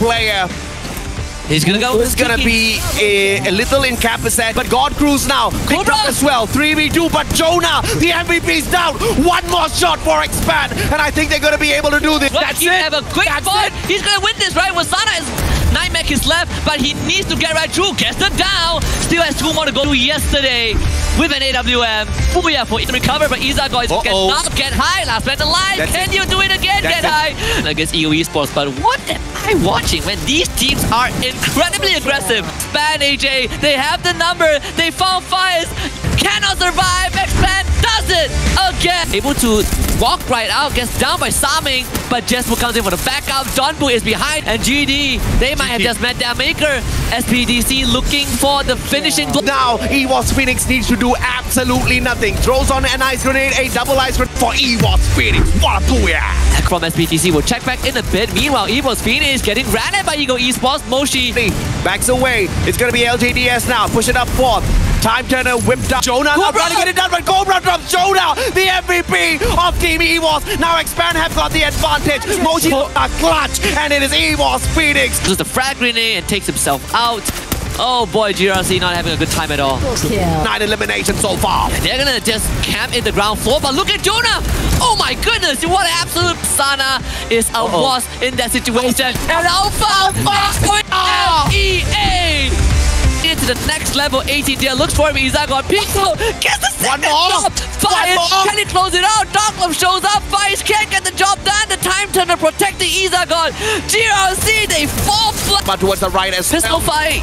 player. He's gonna go. It's gonna be a, a little incapacitated, but God Cruise now picked up as well. 3v2, but Jonah, the MVP's down. One more shot for Expand, and I think they're gonna be able to do this. Well, That's it. have a quick That's fight. it. He's gonna win this, right? Wasana is Nightmare is left, but he needs to get right through. Gets them down. Still has two more to go to yesterday with an AWM. Fuya for it to recover, but Izago is get Uh-oh. up, get high. Last man alive. That's Can it. you do it again? That's get it. high against EO Esports. But what am Watching when these teams are incredibly aggressive? Span AJ, they have the number. They found fires. Cannot survive. Expand it again. Able to walk right out. Gets down by Saming, but Jesper comes in for the backup. Donbu is behind, and GD they might have just met their maker. SBTC looking for the finishing blow. Now, EVOS Phoenix needs to do absolutely nothing. Throws on an ice grenade, a double ice grenade for EVOS Phoenix. What a booyah! from SBTC will check back in a bit. Meanwhile, EVOS Phoenix getting ran at by Ego Esports. Moshi Backs away. It's gonna be LJDS now. Push it up fourth. Time Turner whipped up. Jonah not Cobra! trying to get it done, but Cobra drops Jonah, the MVP of Team EVOS. Now Expand have got the advantage. Moshi a clutch, and it is EVOS Phoenix. uses the frag grenade and takes himself out. Oh boy, GRC not having a good time at all. Kill. Nine eliminations so far. They're gonna just camp in the ground floor, but look at Jonah! Oh my goodness, what an absolute Sana is a Uh-oh. boss in that situation. And Alpha makes point Oh. The next level, 18 there looks for him, Izago Pixel gets the One second more. job! More. can he close it out? Darklove shows up, Fires can't get the job done, the time turner protecting Izagon. GRC, they fall flat. But towards the right as Pistol fight!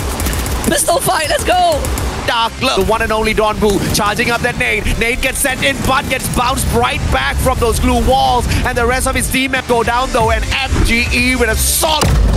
Pistol fight, let's go! Dark Glove. The one and only Don Boo charging up that nade. Nade gets sent in, but gets bounced right back from those glue walls. And the rest of his team go down though. And FGE with a solid